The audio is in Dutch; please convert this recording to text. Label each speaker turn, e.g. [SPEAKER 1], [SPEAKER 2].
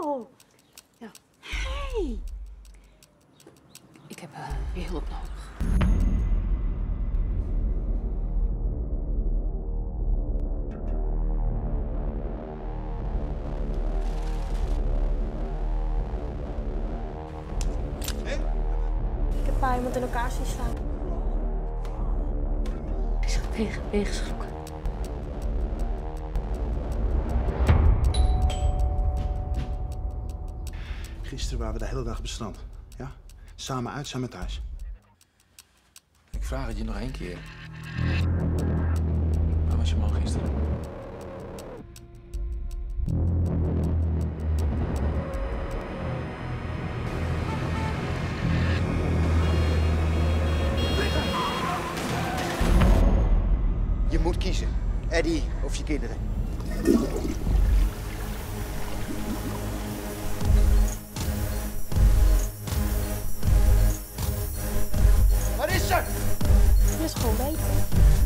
[SPEAKER 1] Oh. Ja. Hey.
[SPEAKER 2] Ik heb uh, weer hulp nodig.
[SPEAKER 1] Ik heb paar iemand in elkaar zien slaan.
[SPEAKER 2] Ik ben
[SPEAKER 3] Gisteren waren we de hele dag op het strand. Ja? Samen uit, samen thuis.
[SPEAKER 4] Ik vraag het je nog één keer. Waar was je man gisteren?
[SPEAKER 5] Je moet kiezen. Eddie of je kinderen. Yes, hold on.